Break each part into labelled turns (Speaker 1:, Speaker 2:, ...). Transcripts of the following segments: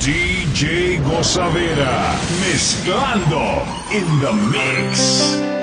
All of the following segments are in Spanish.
Speaker 1: DJ Gozadera, mezclando in the mix.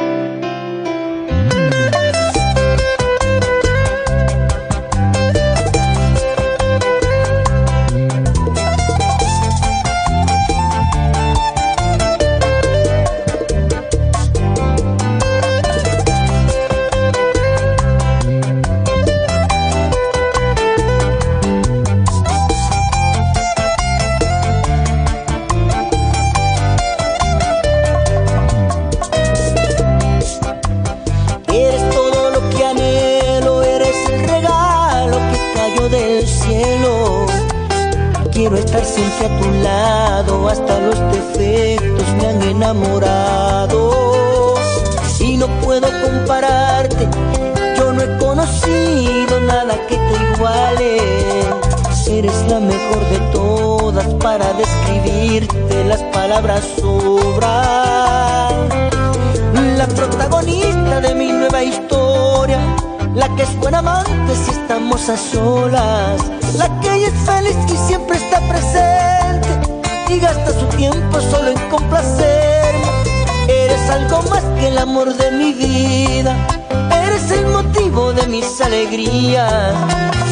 Speaker 2: Las palabras sobran la protagonista de mi nueva historia, la que es buena amante si estamos a solas, la que es feliz y siempre está presente y gasta su tiempo solo en complacerme. Eres algo más que el amor de mi vida, eres el motivo de mis alegrías.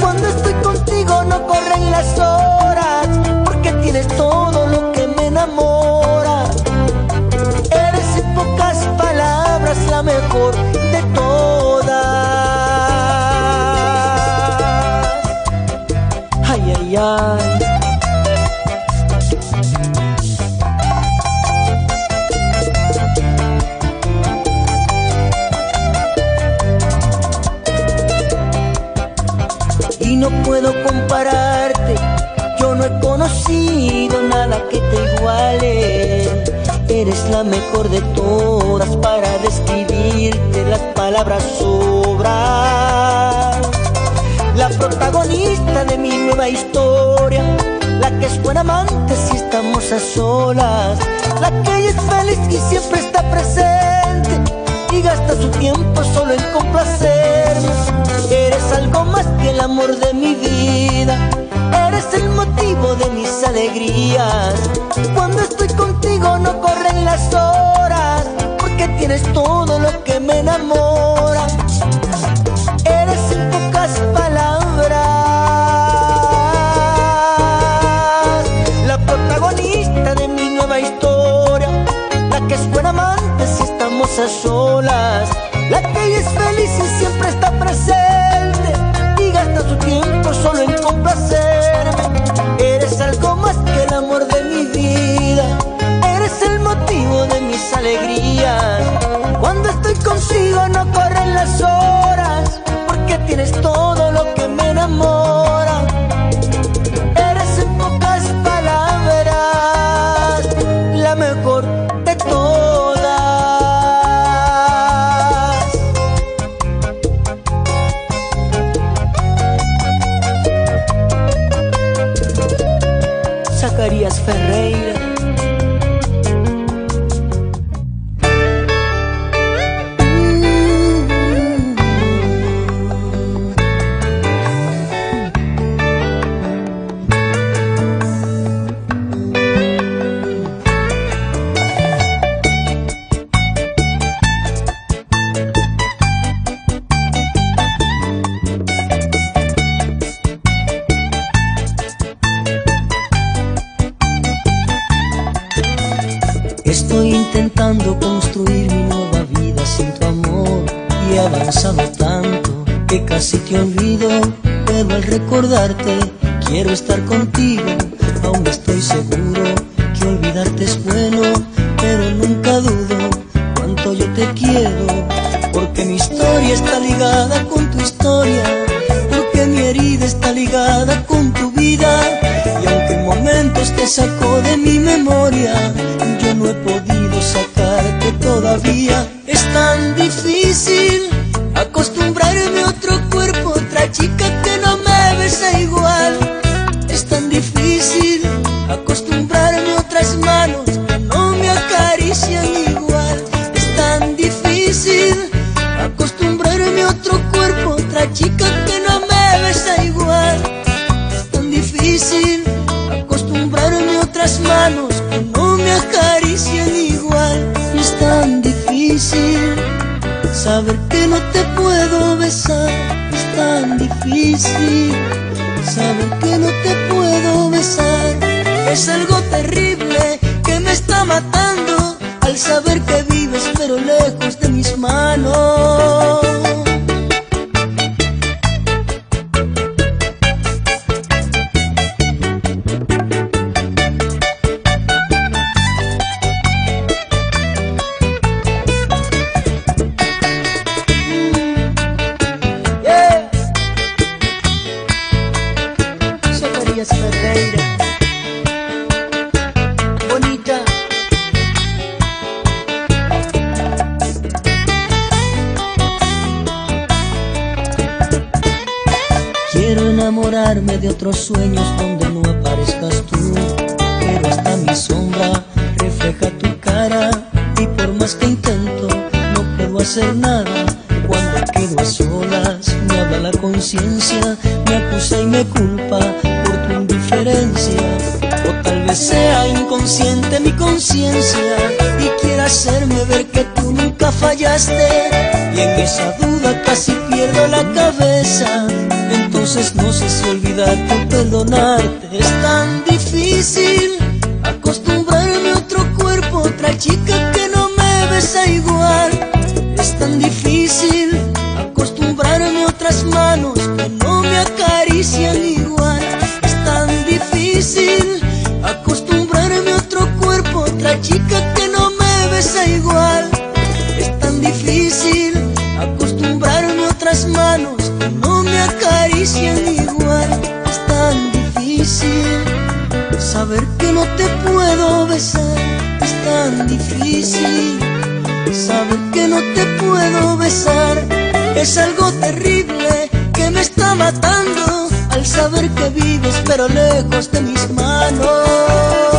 Speaker 2: Cuando estoy contigo no corren las horas, porque tienes todo enamora. Eres en pocas palabras la mejor de todas. Ay, ay, ay. Y no puedo compararte, yo no he conocido nada que te iguale. Eres la mejor de todas para describirte, las palabras sobran. La protagonista de mi nueva historia, la que es buena amante si estamos a solas, la que es feliz y siempre está presente y gasta su tiempo solo en complacerme. Eres algo más que el amor de mi vida, eres el motivo de mis alegrías. Cuando estoy contigo no corren las horas, porque tienes todo lo que me enamora. Eres en pocas palabras la protagonista de mi nueva historia, la que es buena amante si estamos a solas, la que es feliz y siempre avanzado tanto que casi te olvido, pero al recordarte quiero estar contigo. Aún estoy seguro que olvidarte es bueno, pero nunca dudo cuánto yo te quiero, porque mi historia está ligada con tu historia, porque mi herida está ligada con tu vida, y aunque en momentos te saco de mi memoria, yo no he podido sacarte todavía. Es tan difícil acostumbrarme es tan difícil. Saber que no te puedo besar es algo terrible que me está matando Zacarías Ferreira. Bonita. Quiero enamorarme de otros sueños donde no aparezcas tú, pero hasta mi sombra refleja tu cara y por más que intento no puedo hacer nada. Cuando quedo a solas me la conciencia, me acusa y me culpa sea inconsciente mi conciencia y quiera hacerme ver que tú nunca fallaste. Y en esa duda casi pierdo la cabeza. Entonces no sé si olvidarte o perdonarte. Es tan difícil acostumbrarme a otro cuerpo, otra chica que no me besa igual. Es tan difícil acostumbrarme a otras manos que no me acarician te puedo besar. Es tan difícil saber que no te puedo besar. Es algo terrible que me está matando al saber que vives pero lejos de mis manos.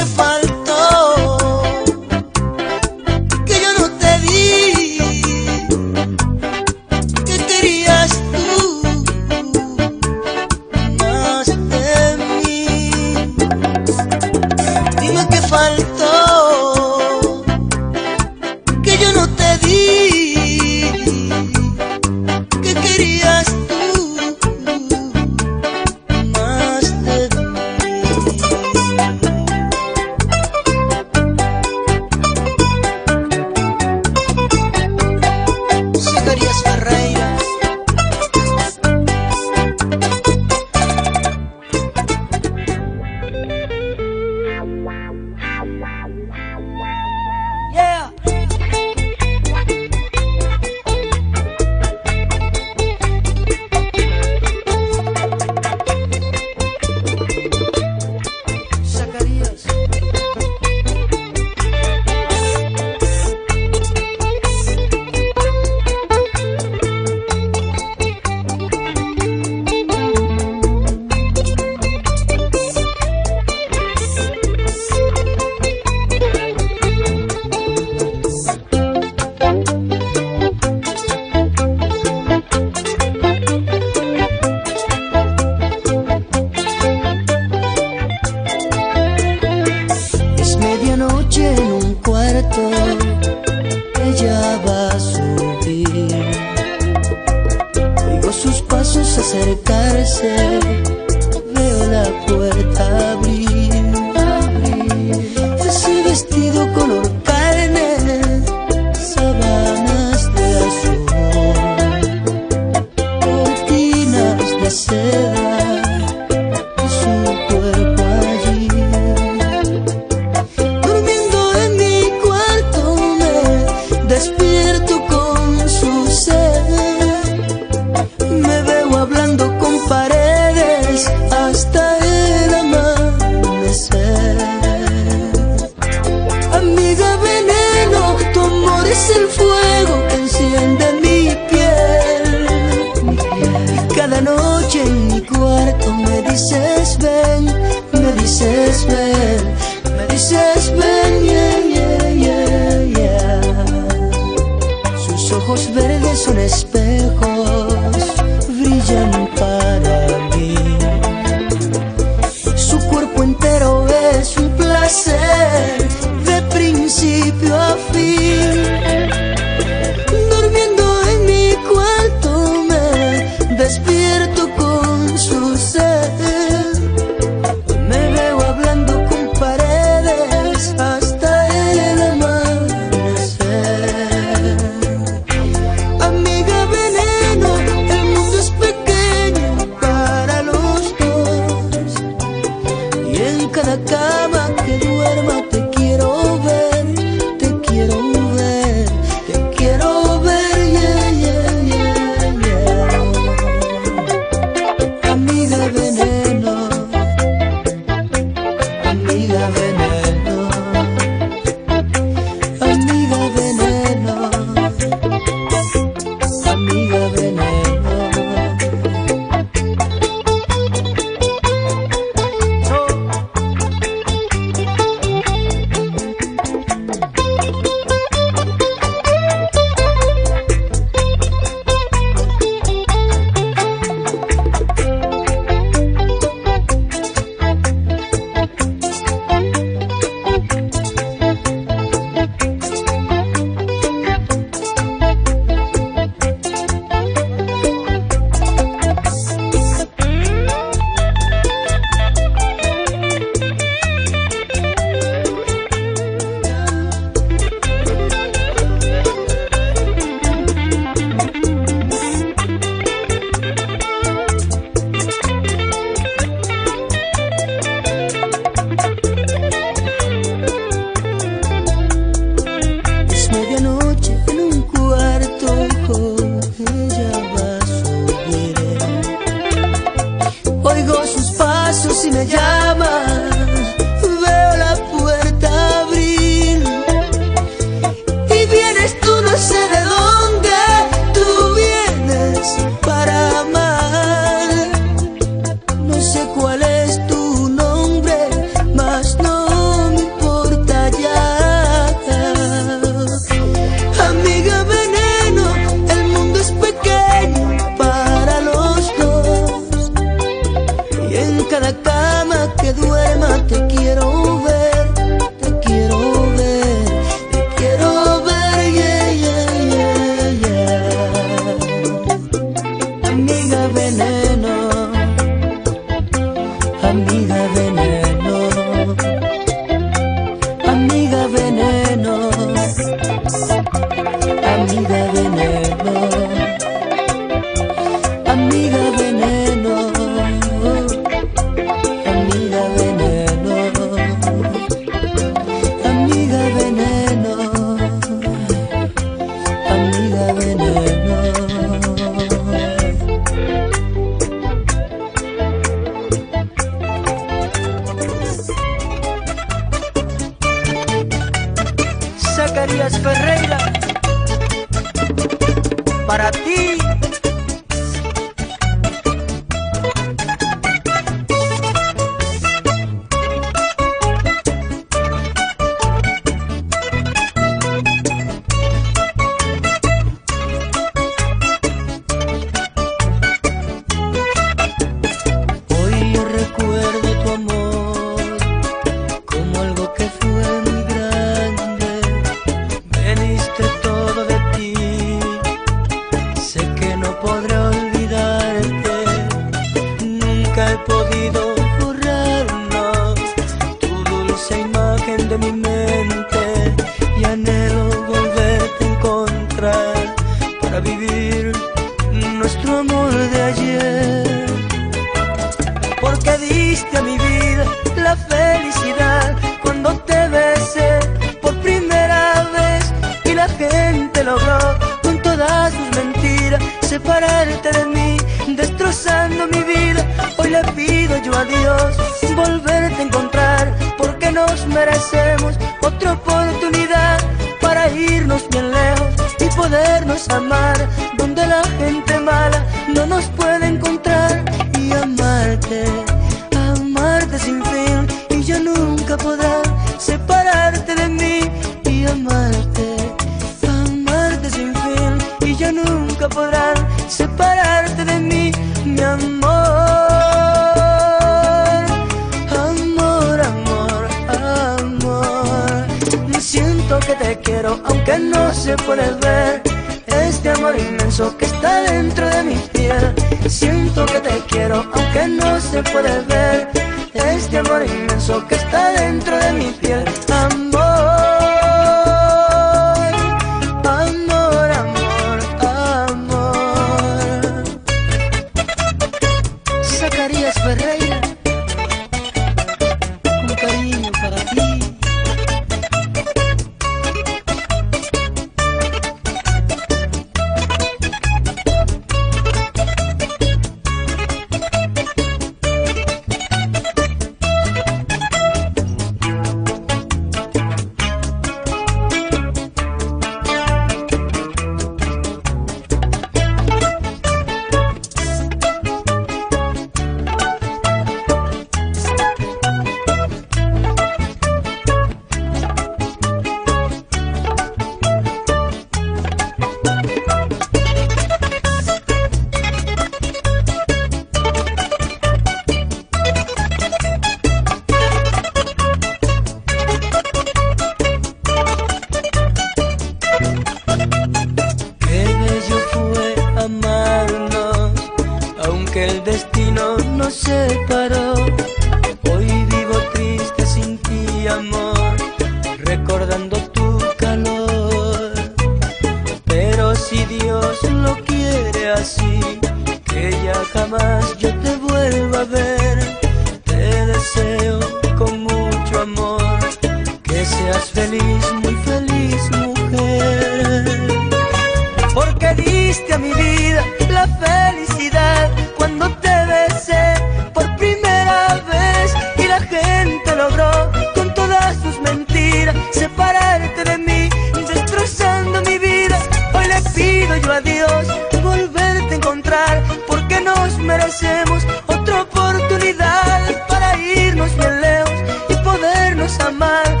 Speaker 2: 山脉。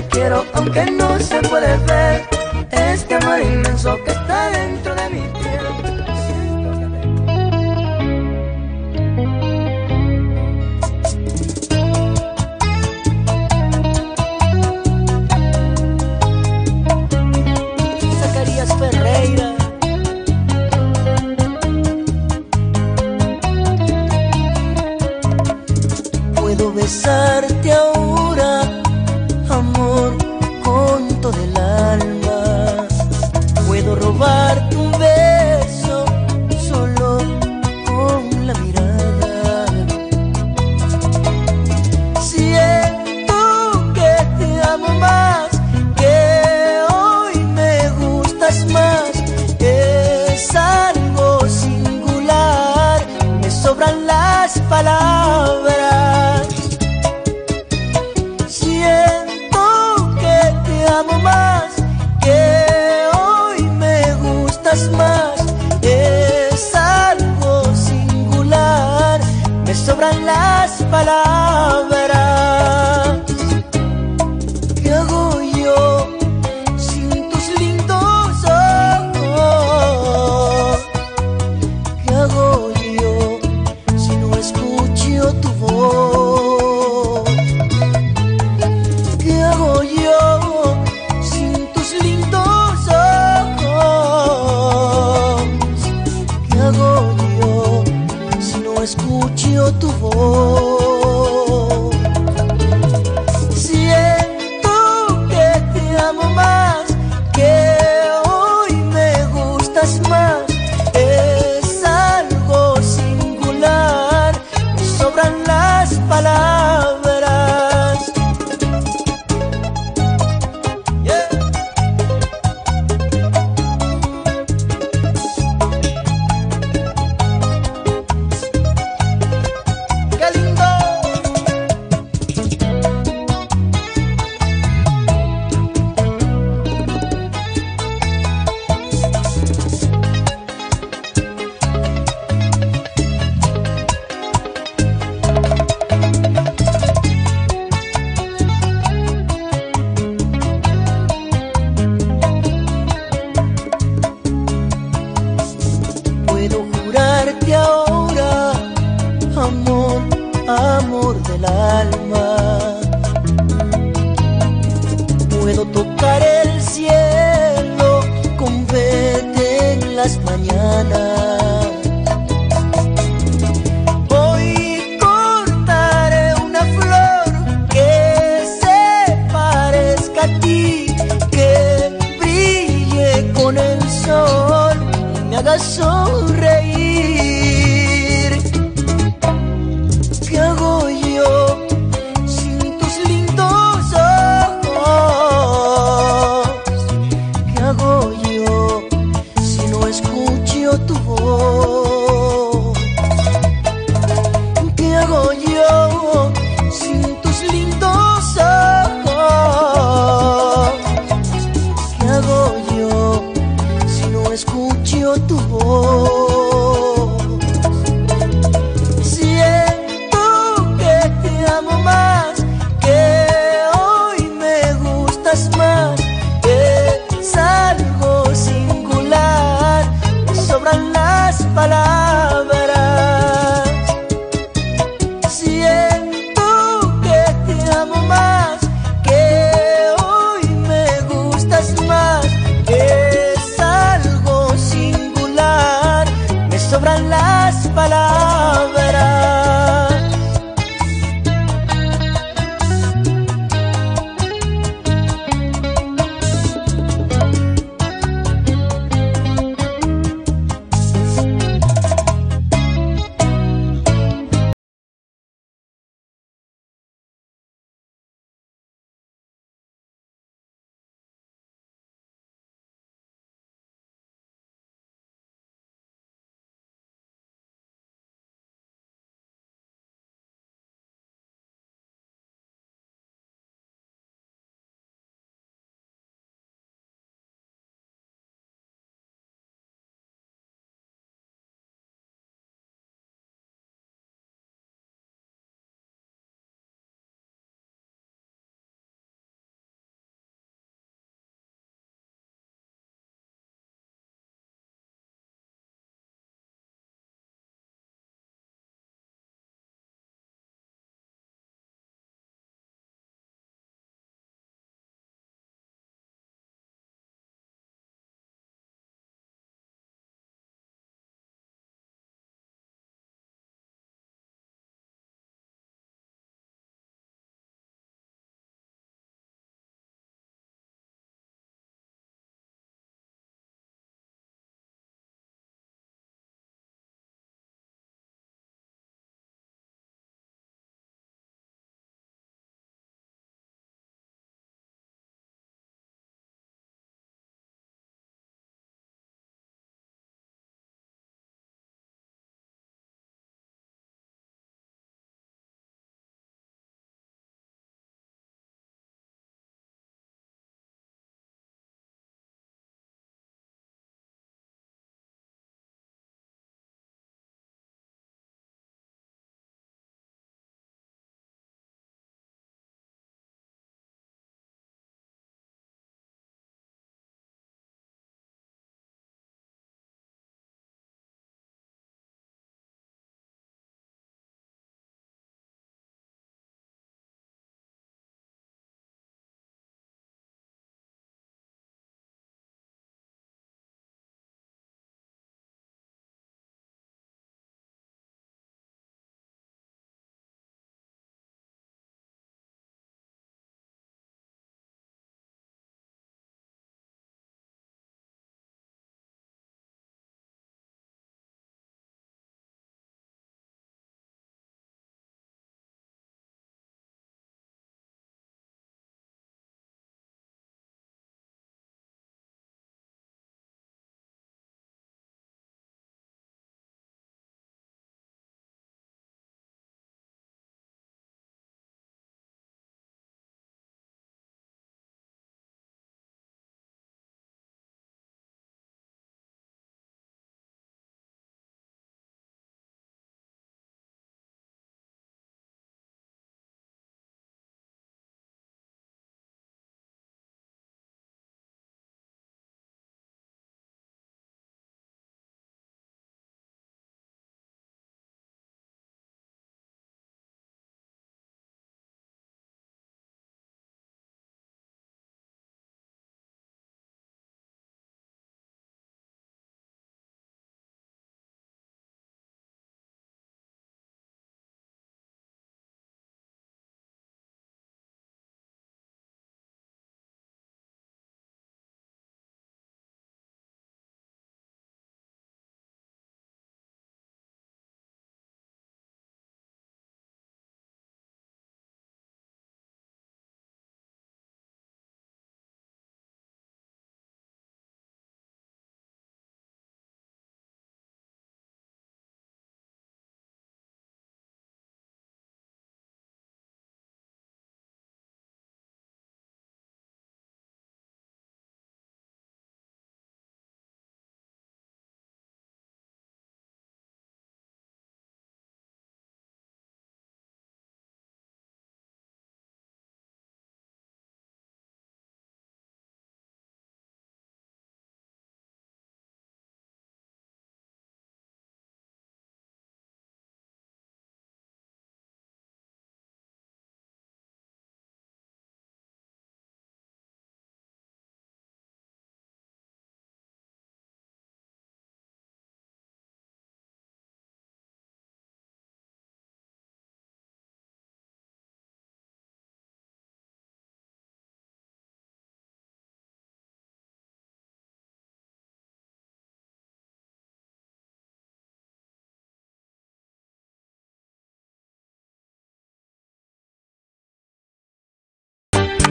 Speaker 2: Te quiero, aunque no se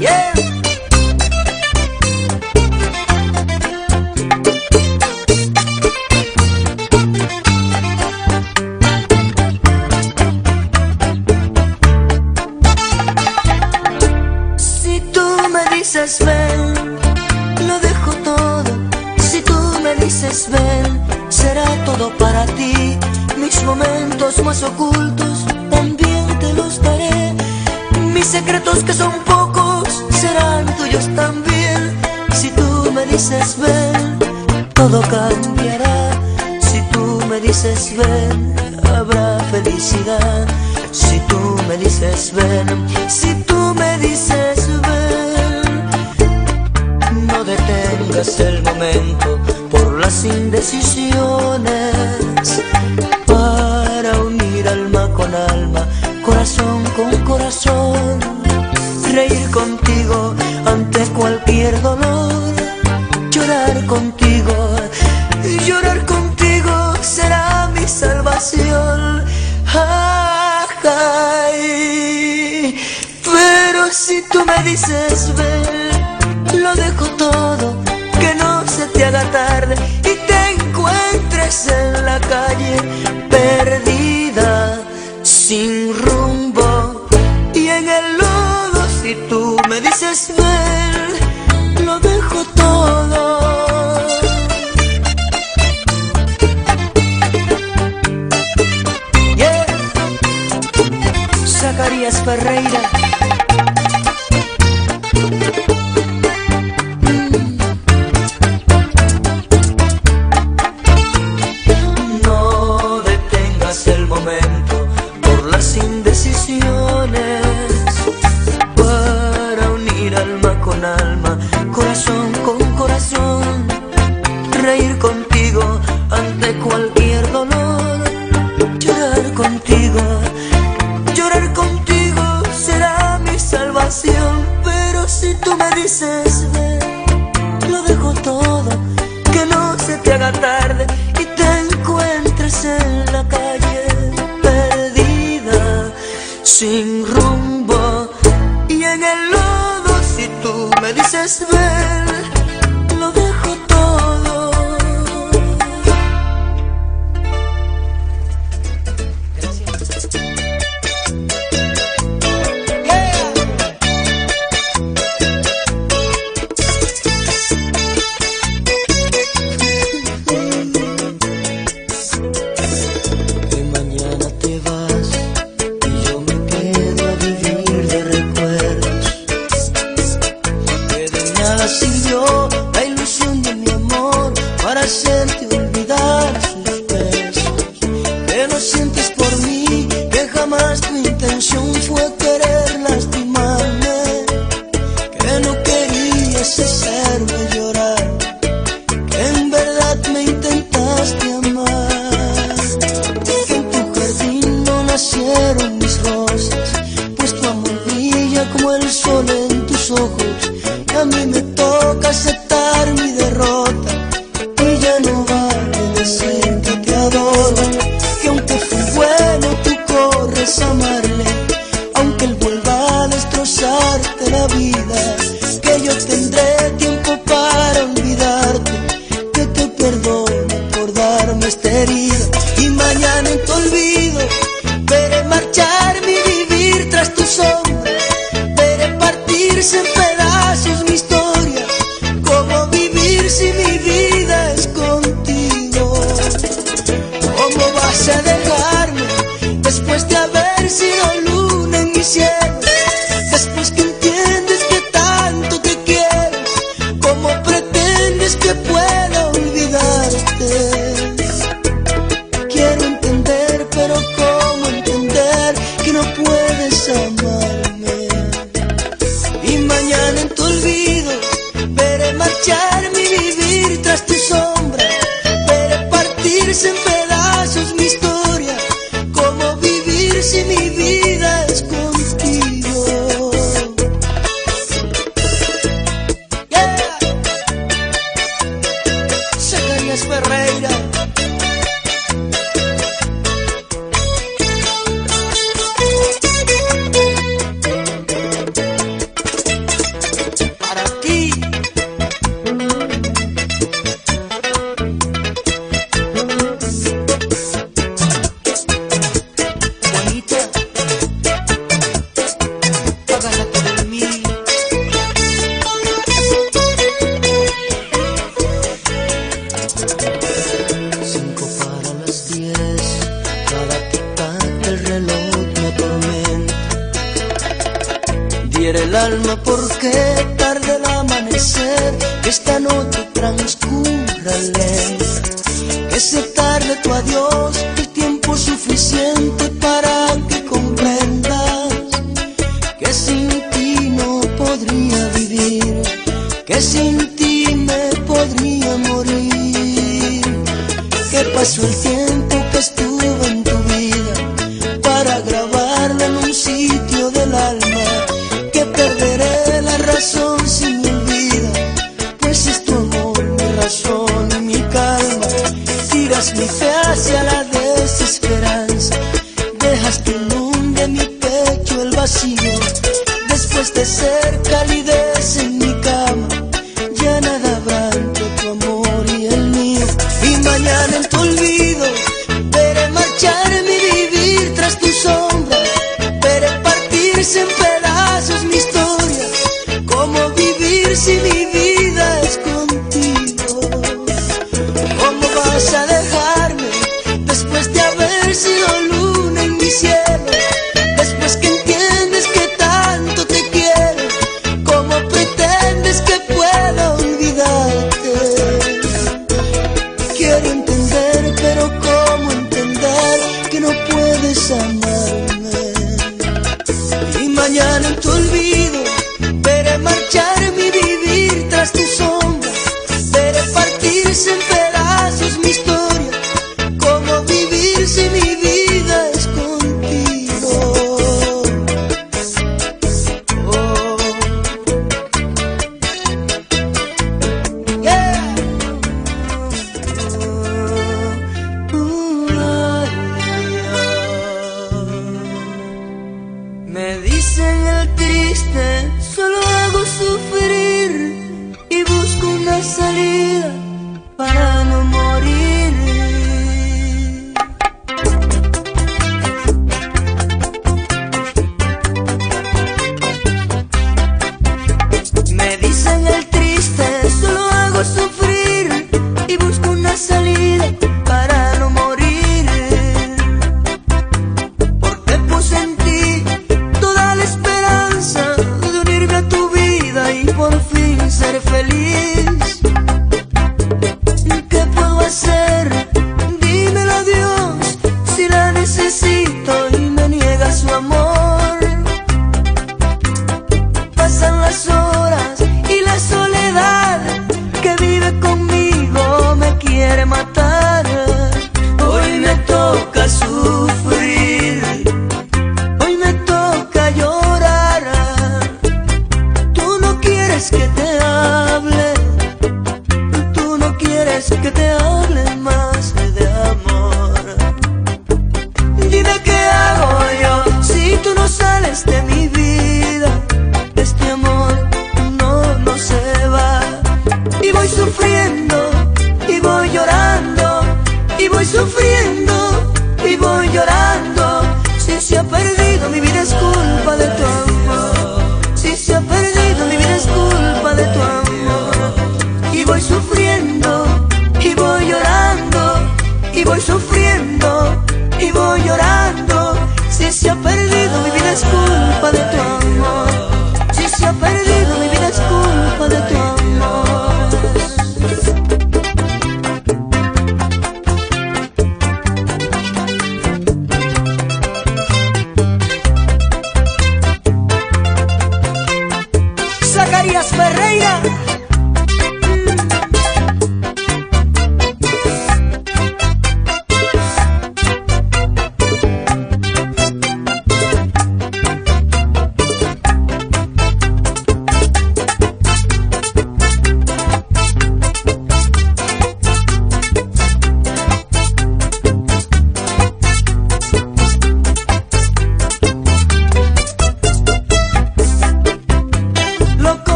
Speaker 2: Yeah. Si tú me dices ven, lo dejo todo. Si tú me dices ven, será todo para ti. Mis momentos más ocultos todo cambiará. Si tú me dices ven, habrá felicidad. Si tú me dices ven,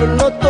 Speaker 2: dejarlo todo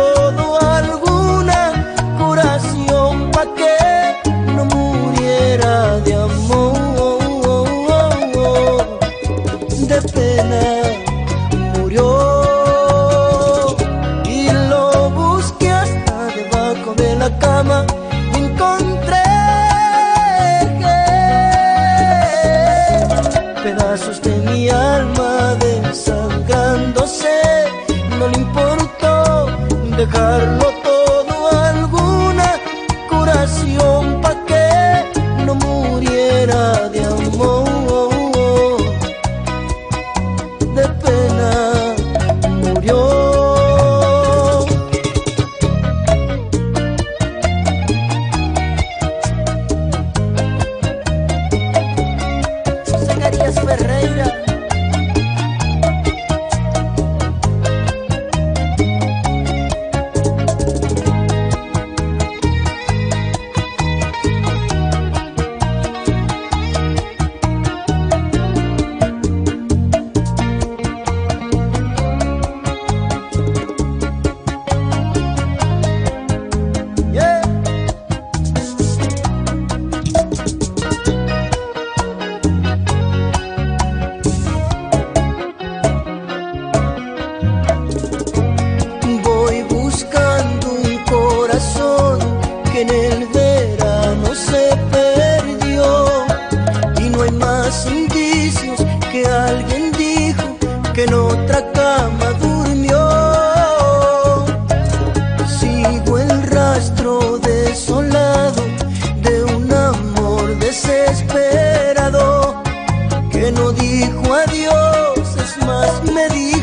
Speaker 2: dijo adiós, es más me dijo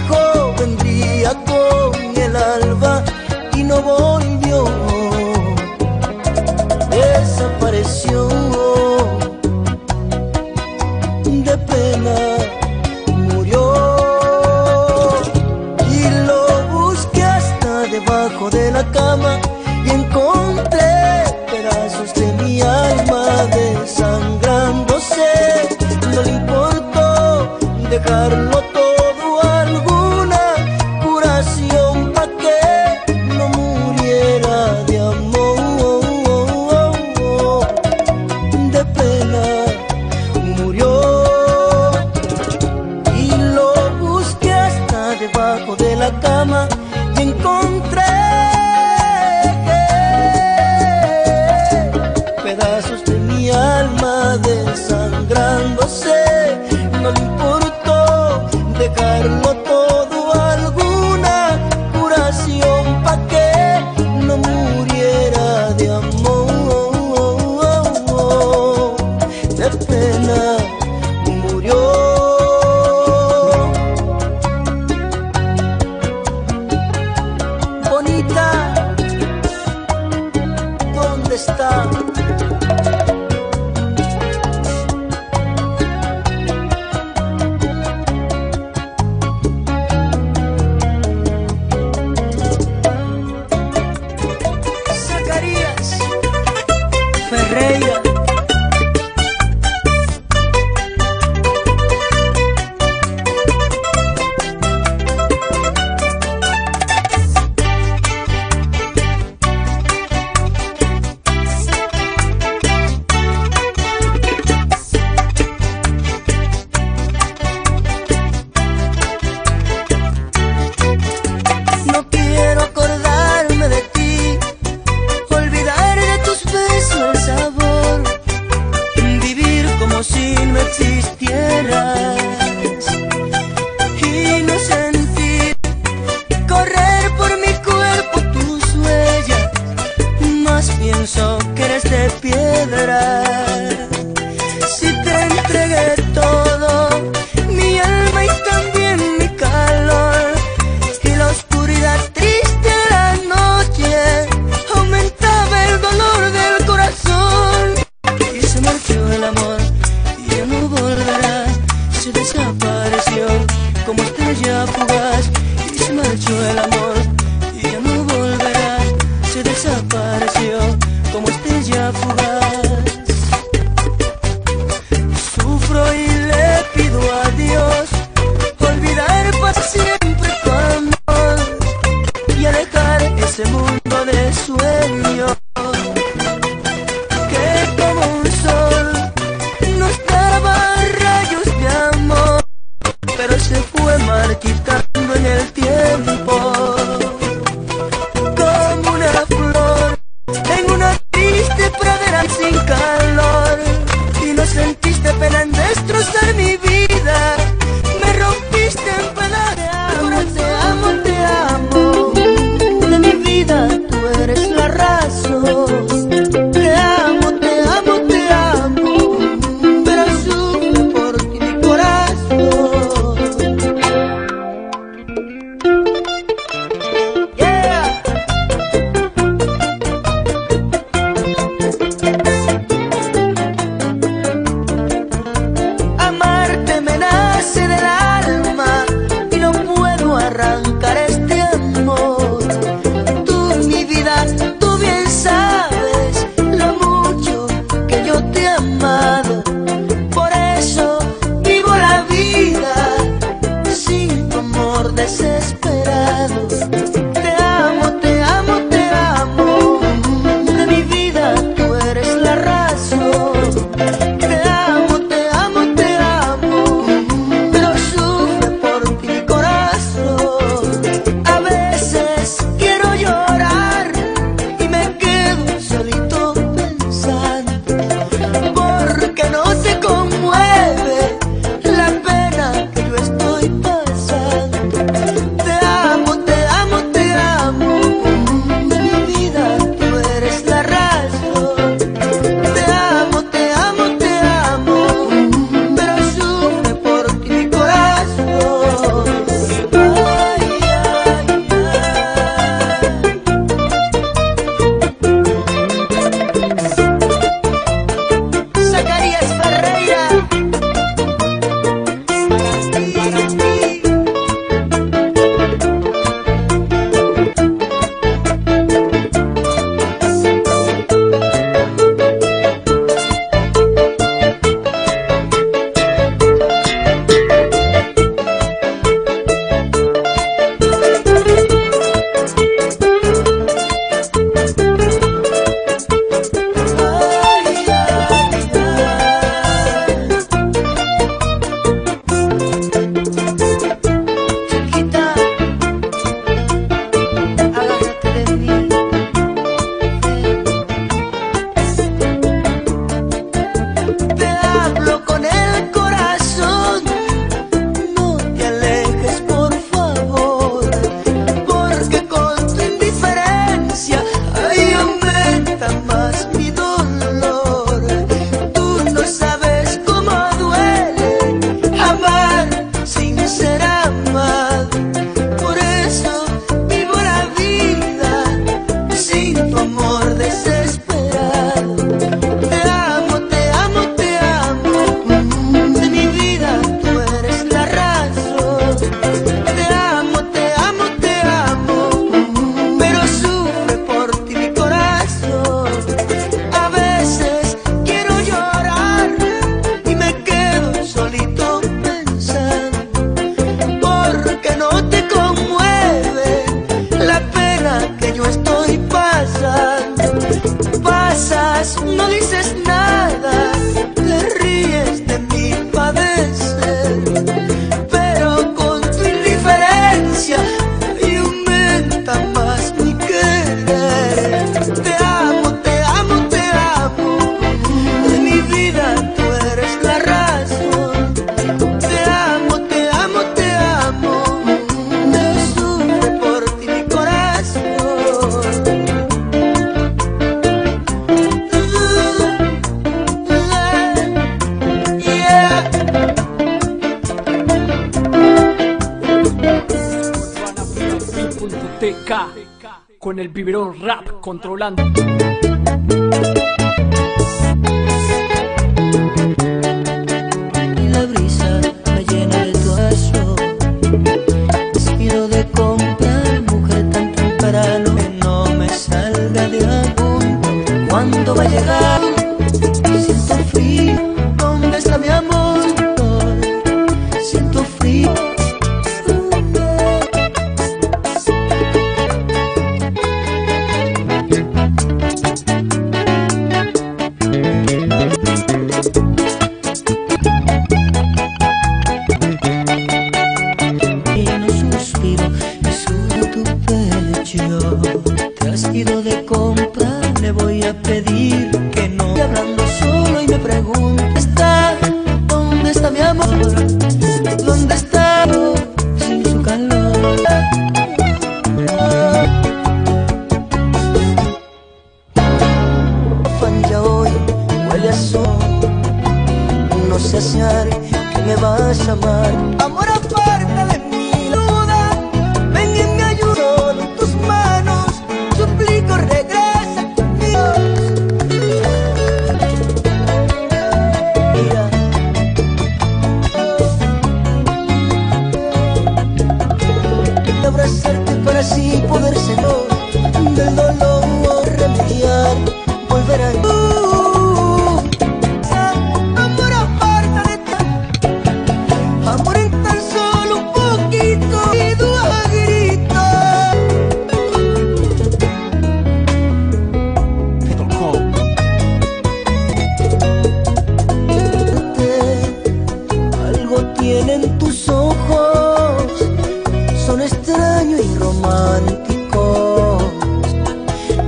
Speaker 2: románticos.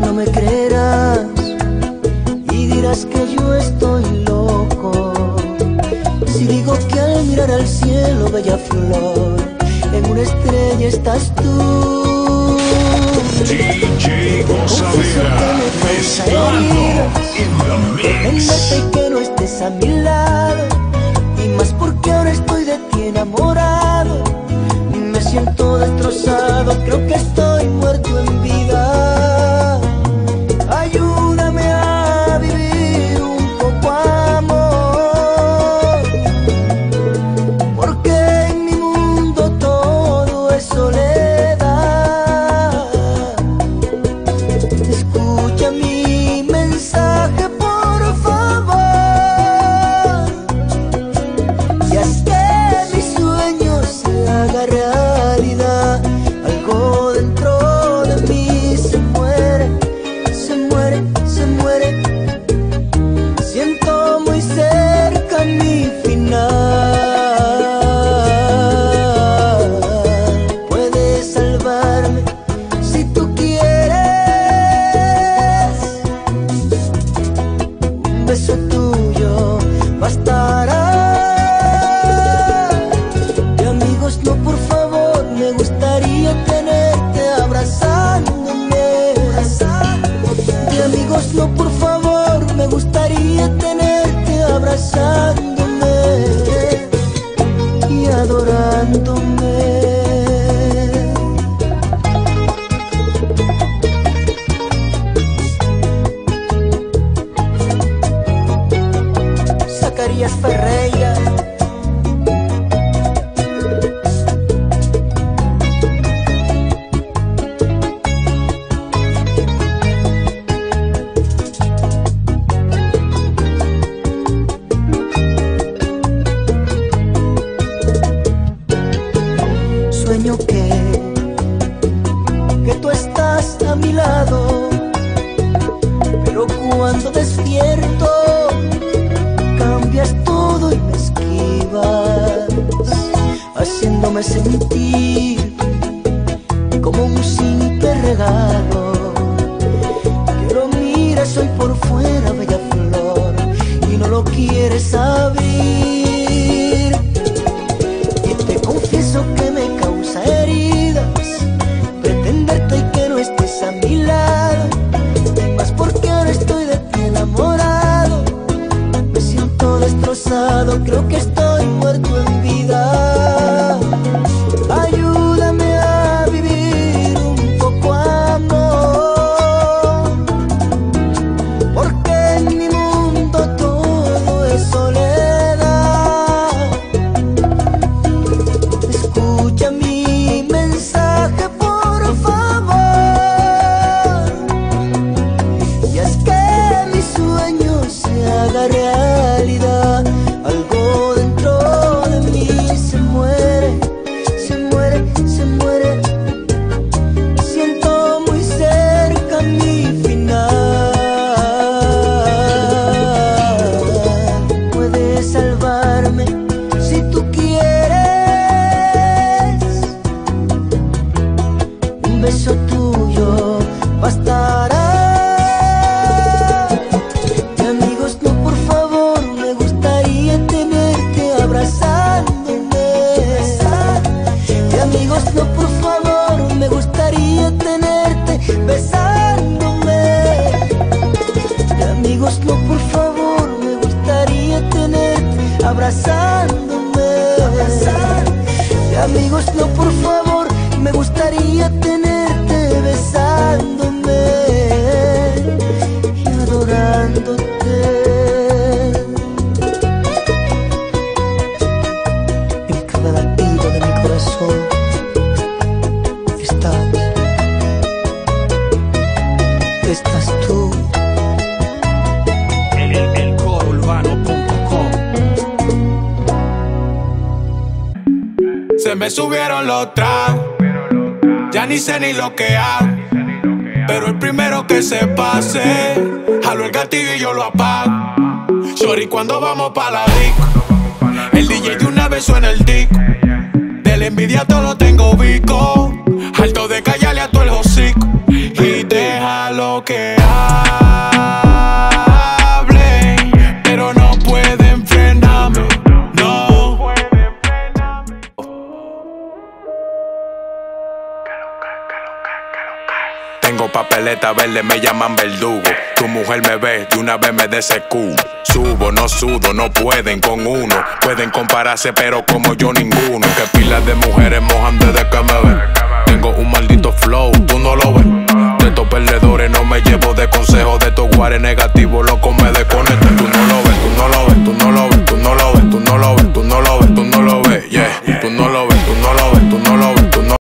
Speaker 2: No me creerás y dirás que yo estoy loco. Si digo que al mirar al cielo, bella flor, en una estrella estás tú.
Speaker 1: DJ Gozadera, mezclando en la mix.
Speaker 2: que no estés a mi lado. pasado, creo que estoy muerto en vida.
Speaker 1: Yo lo apago. Sorry, cuando vamos pa' la disco, el DJ de una vez suena el disco. De la envidia todo lo tengo bico. Alto de callarle a todo el hocico. Y déjalo que hable. Pero no pueden frenarme. No. Tengo papeleta verde, me llaman verdugo. Mujer me ve, de una vez me desecu. Subo, no sudo, no pueden con uno. Pueden compararse, pero como yo ninguno. Que pilas de mujeres mojan desde que me ven. Tengo un maldito flow, tú no lo ves. De estos perdedores no me llevo de consejo. De estos guares negativos, loco me desconecto. Tú no lo ves,